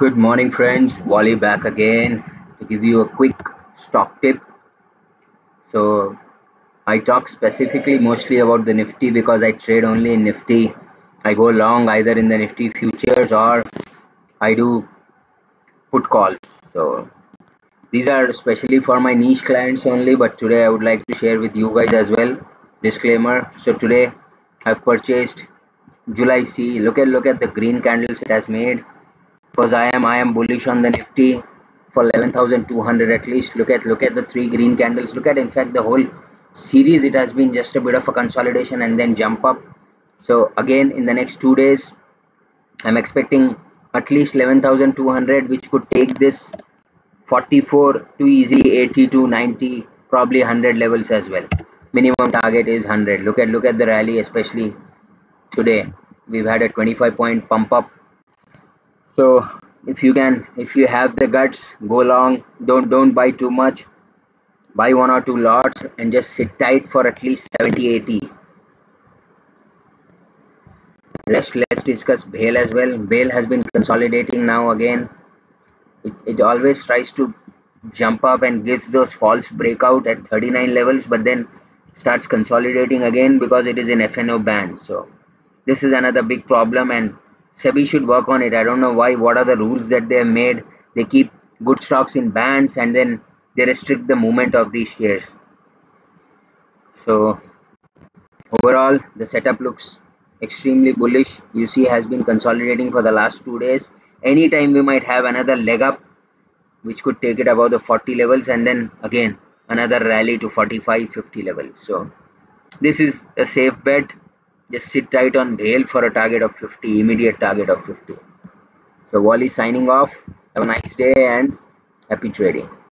Good morning, friends. Wally back again to give you a quick stock tip. So, I talk specifically mostly about the Nifty because I trade only in Nifty. I go long either in the Nifty futures or I do put calls. So, these are especially for my niche clients only, but today I would like to share with you guys as well. Disclaimer. So, today I've purchased July C. Look at look at the green candles it has made because I am I am bullish on the Nifty for 11,200 at least. Look at look at the three green candles. Look at in fact the whole series it has been just a bit of a consolidation and then jump up. So again in the next two days I'm expecting at least 11,200 which could take this 44 to easy 80 to 90 probably 100 levels as well minimum target is 100 look at look at the rally especially today we've had a 25 point pump up so if you can if you have the guts go long. Don't don't buy too much. Buy one or two lots and just sit tight for at least 70 80 let's let's discuss BHEL as well. BHEL has been consolidating now again. It, it always tries to jump up and gives those false breakout at 39 levels but then starts consolidating again because it is in FNO band so this is another big problem and SEBI should work on it. I don't know why. What are the rules that they have made? They keep good stocks in bands and then they restrict the movement of these shares. So overall, the setup looks extremely bullish. UC has been consolidating for the last two days. Anytime we might have another leg up, which could take it above the 40 levels, and then again another rally to 45, 50 levels. So this is a safe bet just sit tight on BHEL for a target of 50 immediate target of 50 so wally signing off. Have a nice day and happy trading